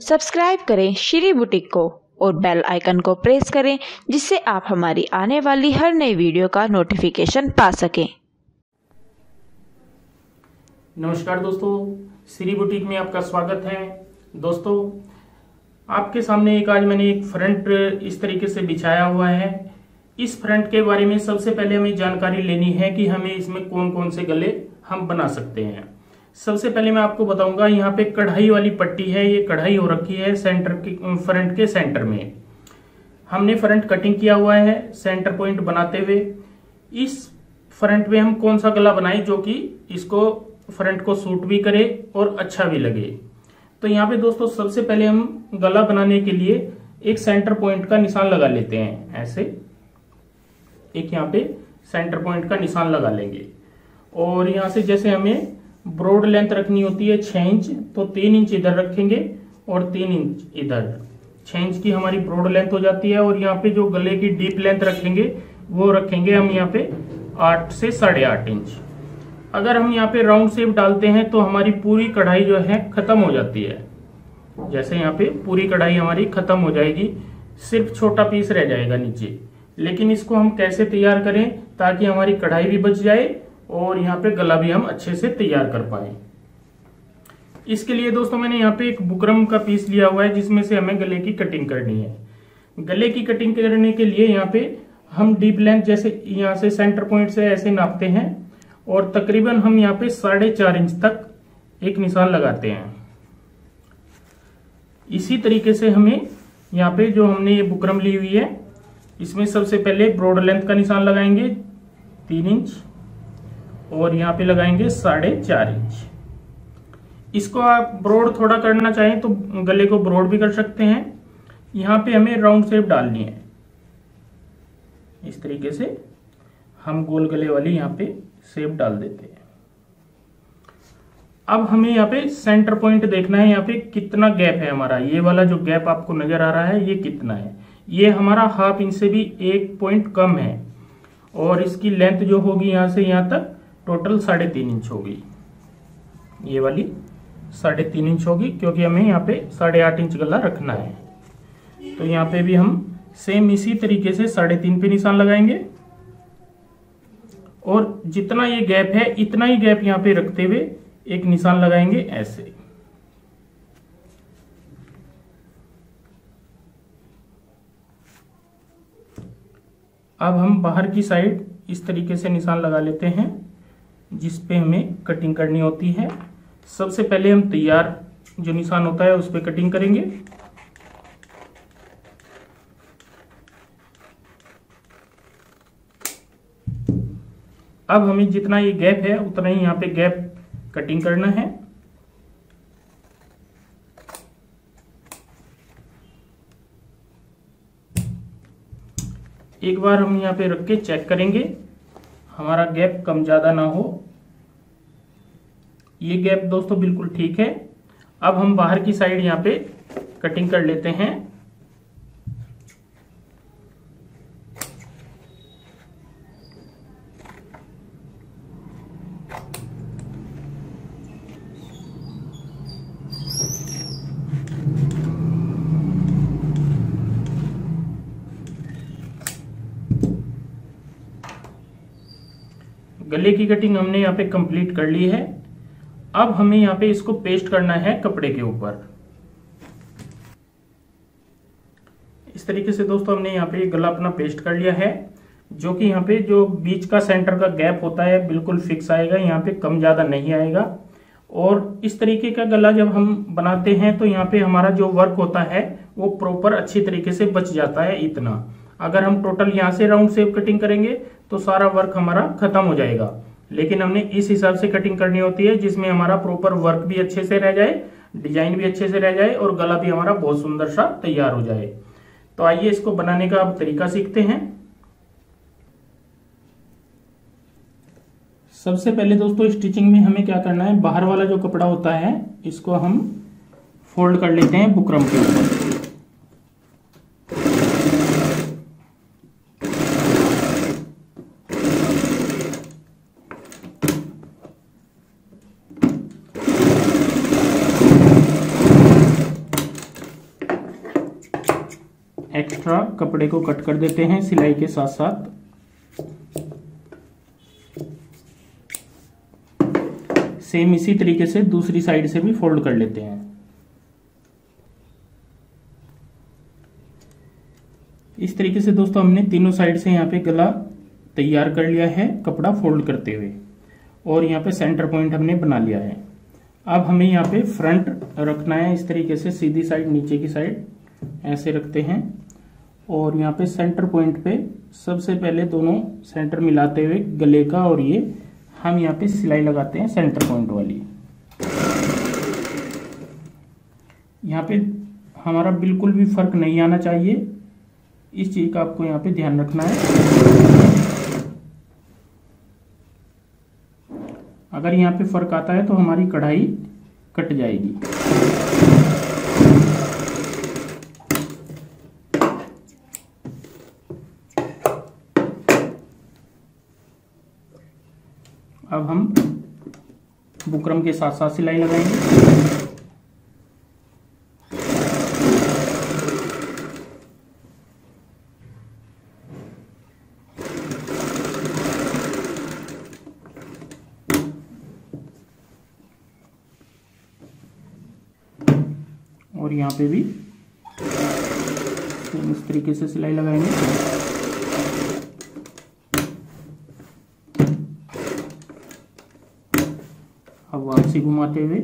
Subscribe करें Shri boutique को और बेल आइकन को प्रेस करें, जिससे आप हमारी आने वाली हर नई वीडियो का नोटिफिकेशन पा सकें। नमस्कार दोस्तों, श्री बुटीक में आपका स्वागत है। दोस्तों, आपके सामने एक आज मैंने एक फ्रंट इस तरीके से बिछाया हुआ है। इस फ्रंट के बारे में सबसे पहले हमें जानकारी लेनी है कि हमें इसमें कौन कौन से गले हम बना सकते हैं। सबसे पहले मैं आपको बताऊँगा, यहाँ पे कढ़ाई वाली पट्टी है, ये कढ़ाई हो रखी है सेंटर की फ्रंट के सेंटर में। हमने फ्रंट कटिंग किया हुआ है सेंटर पॉइंट बनाते हुए। इस फ्रंट में हम कौन सा गला बनाए जो कि इसको फ्रंट को सूट भी करे और अच्छा भी लगे। तो यहाँ पे दोस्तों, सबसे पहले हम गला बनाने के लिए एक सेंटर पॉइंट का निशान लगा लेते हैं, ऐसे। एक यहाँ पे सेंटर पॉइंट का निशान लगा लेंगे। और यहाँ से जैसे हमें ब्रॉड लेंथ रखनी होती है छह इंच तो तीन इंच इधर रखेंगे और तीन इंच इधर। छह इंच की हमारी ब्रॉड लेंथ हो जाती है और यहाँ पे जो गले की डीप लेंथ रखेंगे, वो रखेंगे हम यहाँ पे आठ से साढ़े आठ इंच। अगर हम यहाँ पे राउंड शेप डालते हैं तो हमारी पूरी कढ़ाई जो है खत्म हो जाती है। जैसे यहाँ पे पूरी कढ़ाई हमारी खत्म हो जाएगी, सिर्फ़ छोटा पीस रह जाएगा नीचे। लेकिन इसको हम कैसे तैयार करें, ताकि हमारी कढ़ाई भी बच जाए और यहाँ पे गला भी हम अच्छे से तैयार कर पाए। इसके लिए दोस्तों मैंने यहाँ पे एक बुकरम का पीस लिया हुआ है, जिसमें से हमें गले की कटिंग करनी है। गले की कटिंग करने के लिए यहाँ पे हम डीप लेंथ जैसे यहाँ से सेंटर पॉइंट से ऐसे नापते हैं और तकरीबन हम यहाँ पे साढ़े चार इंच तक एक निशान लगाते हैं। इसी तरीके से हमें यहाँ पे जो हमने ये बुकरम ली हुई है, इसमें सबसे पहले ब्रॉड लेंथ का निशान लगाएँगे, तीन इंच। और यहाँ पे लगाएँगे साढ़े चार इंच। इसको आप ब्रॉड थोड़ा करना चाहें तो गले को ब्रॉड भी कर सकते हैं। यहाँ पे हमें राउंड शेप डालनी है। इस तरीके से हम गोल गले वाली यहाँ पे शेप डाल देते हैं। अब हमें यहाँ पे सेंटर पॉइंट देखना है, यहाँ पे कितना गैप है हमारा। ये वाला जो गैप आपको नज़र आ रहा है, ये कितना है? ये हमारा हाफ़ इंच से भी एक पॉइंट कम है और इसकी लेंथ जो होगी यहाँ से यहाँ तक टोटल साढ़े तीन इंच होगी। ये वाली साढ़े तीन इंच होगी क्योंकि हमें यहाँ पे साढ़े आठ इंच गला रखना है। तो यहाँ पे भी हम सेम इसी तरीके से साढ़े तीन पे निशान लगाएँगे। और जितना ये गैप है, इतना ही गैप यहाँ पे रखते हुए एक निशान लगाएँगे ऐसे। अब हम बाहर की साइड इस तरीके से निशान लगा लेते हैं। जिस पे हमें कटिंग करनी होती है। सबसे पहले हम तैयार जो निशान होता है उस पर कटिंग करेंगे। अब हमें जितना ये गैप है, उतना ही यहाँ पे गैप कटिंग करना है। एक बार हम यहाँ पे रख के चेक करेंगे। हमारा गैप कम ज़्यादा ना हो। ये गैप दोस्तों बिल्कुल ठीक है। अब हम बाहर की साइड यहाँ पे कटिंग कर लेते हैं। गले की कटिंग हमने यहाँ पे कंप्लीट कर ली है। अब हमें यहाँ पे इसको पेस्ट करना है कपड़े के ऊपर। इस तरीके से दोस्तों हमने यहाँ पे गला अपना पेस्ट कर लिया है, जो कि यहाँ पे जो बीच का सेंटर का गैप होता है बिल्कुल फिक्स आएगा, यहाँ पे कम ज़्यादा नहीं आएगा। और इस तरीके का गला जब हम बनाते हैं तो यहाँ पे हमारा जो वर्क होता है, वो प्रॉपर अच्छी तरीके से बच जाता है इतना। अगर हम टोटल यहाँ से राउंड सेप कटिंग करेंगे तो सारा वर्क हमारा खत्म हो जाएगा। लेकिन हमने इस हिसाब से कटिंग करनी होती है, जिसमें हमारा प्रॉपर वर्क भी अच्छे से रह जाए डिज़ाइन भी अच्छे से रह जाए और गला भी हमारा बहुत सुंदर सा तैयार हो जाए। तो आइए इसको बनाने का अब तरीका सीखते हैं। सबसे पहले दोस्तों स्टिचिंग में हमें क्या करना है? बाहर वाला जो कपड़ा होता है, इसको हम फोल्ड कर लेते हैं बुकरम के ऊपर। एक्स्ट्रा कपड़े को कट कर देते हैं सिलाई के साथ साथ। सेम इसी तरीके से दूसरी साइड से भी फोल्ड कर लेते हैं। इस तरीके से दोस्तों हमने तीनों साइड से यहाँ पे गला तैयार कर लिया है कपड़ा फोल्ड करते हुए। और यहाँ पे सेंटर पॉइंट हमने बना लिया है। अब हमें यहाँ पे फ्रंट रखना है इस तरीके से सीधी साइड नीचे की साइड ऐसे रखते हैं। और यहाँ पे सेंटर पॉइंट पे सबसे पहले दोनों सेंटर मिलाते हुए गले का और ये हम यहाँ पे सिलाई लगाते हैं सेंटर पॉइंट वाली। यहाँ पे हमारा बिल्कुल भी फ़र्क नहीं आना चाहिए। इस चीज़ का आपको यहाँ पे ध्यान रखना है। अगर यहाँ पे फ़र्क आता है तो हमारी कढ़ाई कट जाएगी। अब हम बुकरम के साथ साथ सिलाई लगाएँगे। और यहाँ पे भी इस तरीके से सिलाई लगाएँगे। अब घुमाते हुए।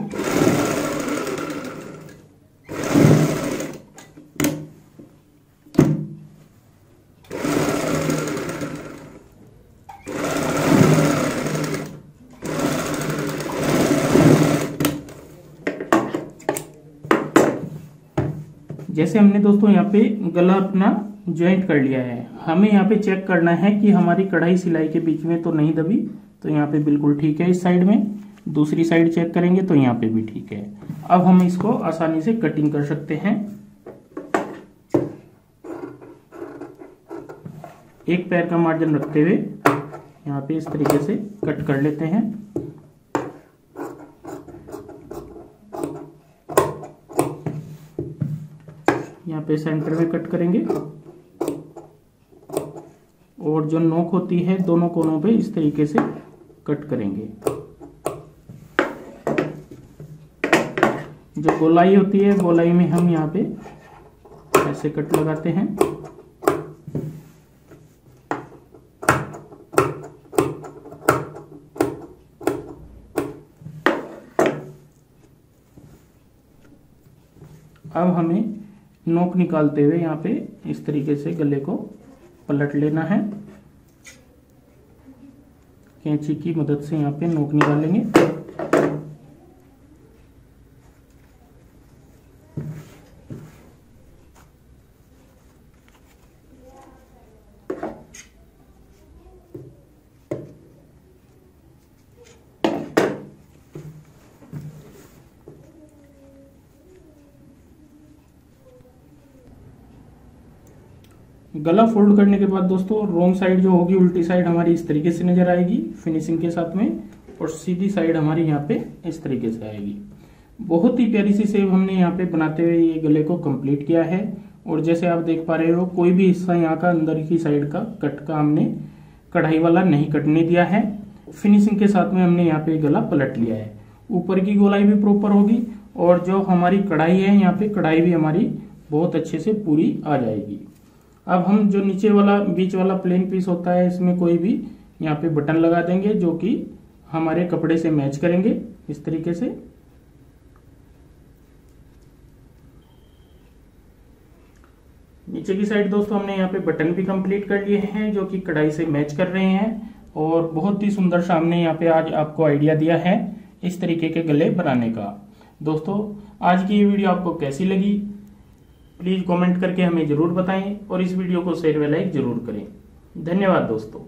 जैसे हमने दोस्तों यहाँ पे गला अपना ज्वाइंट कर लिया है। हमें यहाँ पे चेक करना है कि हमारी कढ़ाई सिलाई के बीच में तो नहीं दबी तो यहाँ पे बिल्कुल ठीक है इस साइड में। दूसरी साइड चेक करेंगे तो यहाँ पे भी ठीक है। अब हम इसको आसानी से कटिंग कर सकते हैं। एक पैर का मार्जिन रखते हुए यहाँ पे इस तरीके से कट कर लेते हैं। यहाँ पे सेंटर में कट करेंगे। और जो नोक होती है, दोनों कोनों पे इस तरीके से कट करेंगे। जो गोलाई होती है, गोलाई में हम यहाँ पे ऐसे कट लगाते हैं। अब हमें नोक निकालते हुए यहाँ पे इस तरीके से गले को पलट लेना है। कैंची की मदद से यहाँ पे नोक निकालेंगे। गला फोल्ड करने के बाद दोस्तों रोंग साइड जो होगी, उल्टी साइड हमारी इस तरीके से नज़र आएगी फिनिशिंग के साथ में, और सीधी साइड हमारी यहाँ पे इस तरीके से आएगी। बहुत ही प्यारी सी सेव हमने यहाँ पे बनाते हुए ये गले को कंप्लीट किया है, और जैसे आप देख पा रहे हो, कोई भी हिस्सा यहाँ का अंदर की साइड का कट का हमने कढ़ाई वाला नहीं कटने दिया है। फिनिशिंग के साथ में हमने यहाँ पे गला पलट लिया है। ऊपर की गोलाई भी प्रॉपर होगी, और जो हमारी कढ़ाई है, यहाँ पे कढ़ाई भी हमारी बहुत अच्छे से पूरी आ जाएगी। अब हम जो नीचे वाला, बीच वाला प्लेन पीस होता है, इसमें कोई भी यहाँ पे बटन लगा देंगे, जो कि हमारे कपड़े से मैच करेंगे, इस तरीके से। नीचे की साइड दोस्तों, हमने यहाँ पे बटन भी कंप्लीट कर लिए हैं, जो कि कढ़ाई से मैच कर रहे हैं, और बहुत ही सुंदर सा हमने यहाँ पे आज आपको आइडिया दिया है, इस तरीके के गले बनाने का। दोस्तों, आज की ये वीडियो आपको कैसी लगी? प्लीज़ कमेंट करके हमें ज़रूर बताएँ और इस वीडियो को शेयर व लाइक ज़रूर करें। धन्यवाद दोस्तों।